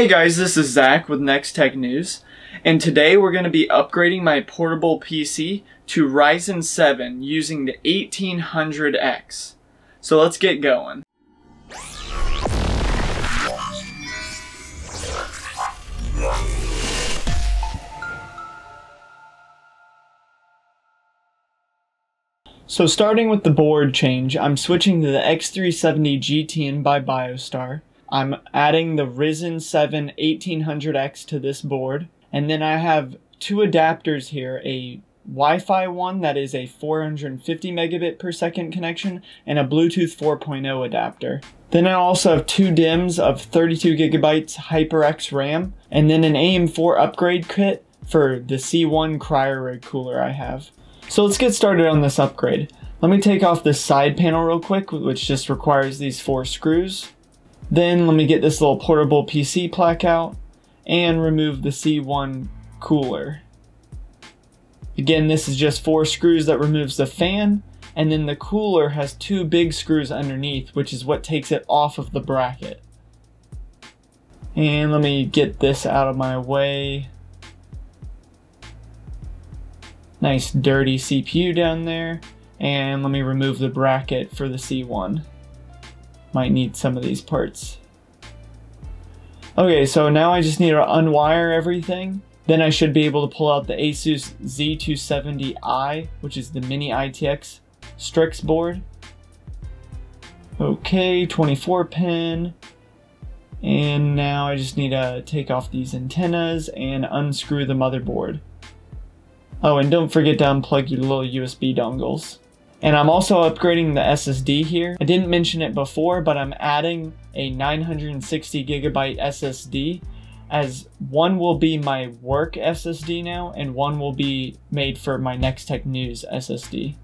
Hey guys, this is Zac with NeXTech News, and today we're going to be upgrading my portable PC to Ryzen 7 using the 1800X. So let's get going. So starting with the board change, I'm switching to the X370 GTN by BioStar. I'm adding the Ryzen 7 1800X to this board. And then I have two adapters here, a Wi-Fi one that is a 450 megabit per second connection and a Bluetooth 4.0 adapter. Then I also have two DIMMs of 32 gigabytes HyperX RAM and then an AM4 upgrade kit for the C1 cryo cooler I have. So let's get started on this upgrade. Let me take off this side panel real quick, which just requires these four screws. Then let me get this little portable PC plaque out and remove the C1 cooler. Again, this is just four screws that removes the fan and then the cooler has two big screws underneath, which is what takes it off of the bracket. And let me get this out of my way. Nice dirty CPU down there. And let me remove the bracket for the C1 might need some of these parts. Okay, so now I just need to unwire everything. Then I should be able to pull out the Asus Z270i, which is the mini ITX Strix board. Okay, 24 pin. And now I just need to take off these antennas and unscrew the motherboard. Oh, and don't forget to unplug your little USB dongles. And I'm also upgrading the SSD here. I didn't mention it before, but I'm adding a 960 gigabyte SSD as one will be my work SSD now and one will be made for my NeXTech News SSD.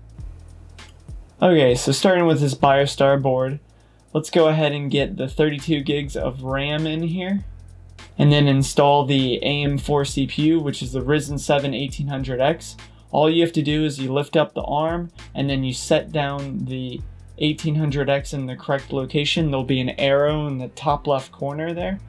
Okay, so starting with this BioStar board, let's go ahead and get the 32 gigs of RAM in here and then install the AM4 CPU, which is the Ryzen 7 1800X all you have to do is you lift up the arm and then you set down the 1800X in the correct location. There'll be an arrow in the top left corner there.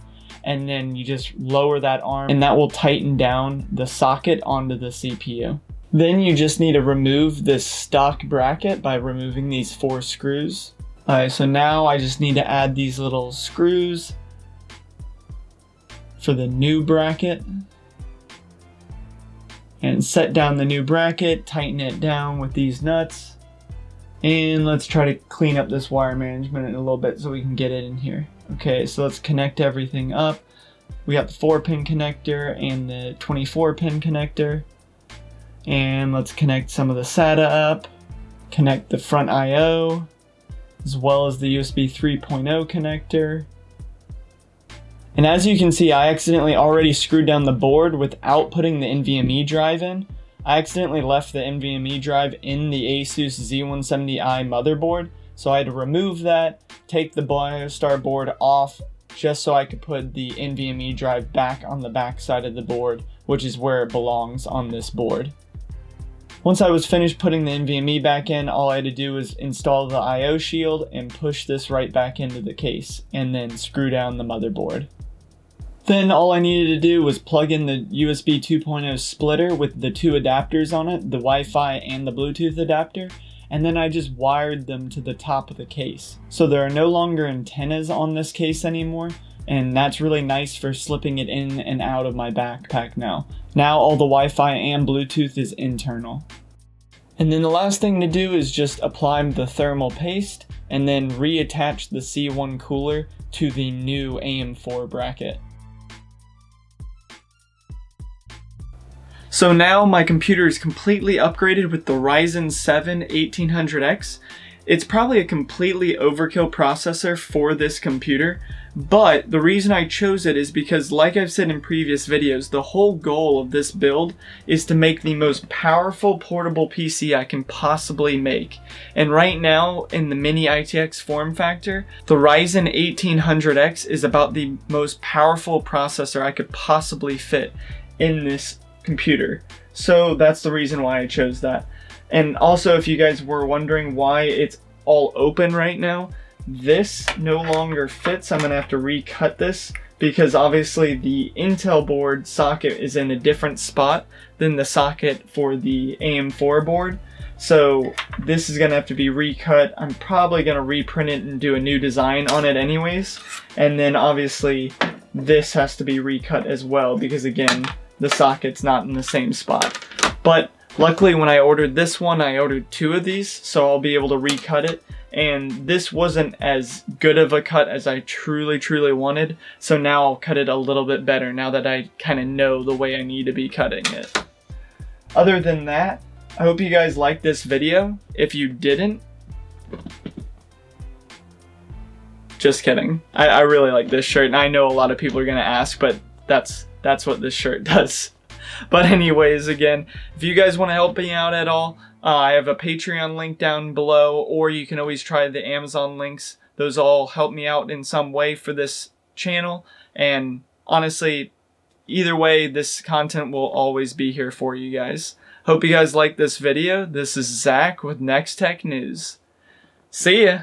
And then you just lower that arm and that will tighten down the socket onto the CPU. Then you just need to remove this stock bracket by removing these four screws. Alright, so now I just need to add these little screws for the new bracket and set down the new bracket, tighten it down with these nuts. And let's try to clean up this wire management a little bit so we can get it in here. Okay, so let's connect everything up. We got the 4 pin connector and the 24 pin connector. And let's connect some of the SATA up. Connect the front I.O. as well as the USB 3.0 connector. And as you can see, I accidentally already screwed down the board without putting the NVMe drive in. I accidentally left the NVMe drive in the Asus Z170i motherboard, so I had to remove that, take the BioStar board off, just so I could put the NVMe drive back on the back side of the board, which is where it belongs on this board. Once I was finished putting the NVMe back in, all I had to do was install the I.O. shield and push this right back into the case, and then screw down the motherboard. Then all I needed to do was plug in the USB 2.0 splitter with the two adapters on it, the Wi-Fi and the Bluetooth adapter, and then I just wired them to the top of the case. So there are no longer antennas on this case anymore, and that's really nice for slipping it in and out of my backpack now. Now all the Wi-Fi and Bluetooth is internal. And then the last thing to do is just apply the thermal paste and then reattach the C1 cooler to the new AM4 bracket. So now my computer is completely upgraded with the Ryzen 7 1800X. It's probably a completely overkill processor for this computer, but the reason I chose it is because like I've said in previous videos, the whole goal of this build is to make the most powerful portable PC I can possibly make. And right now, in the mini ITX form factor, the Ryzen 1800X is about the most powerful processor I could possibly fit in this computer. So that's the reason why I chose that. And also, if you guys were wondering why it's all open right now, this no longer fits. I'm gonna have to recut this because obviously the Intel board socket is in a different spot than the socket for the AM4 board. So this is gonna have to be recut. I'm probably gonna reprint it and do a new design on it anyways. And then obviously this has to be recut as well because again, the socket's not in the same spot. But luckily when I ordered this one, I ordered two of these, so I'll be able to recut it. And this wasn't as good of a cut as I truly, truly wanted. So now I'll cut it a little bit better now that I kind of know the way I need to be cutting it. Other than that, I hope you guys liked this video. If you didn't, just kidding. I, I really like this shirt and I know a lot of people are gonna ask, but that's that's what this shirt does. But anyways, again, if you guys want to help me out at all, uh, I have a Patreon link down below, or you can always try the Amazon links. Those all help me out in some way for this channel. And honestly, either way, this content will always be here for you guys. Hope you guys like this video. This is Zac with NeXTech News. See ya!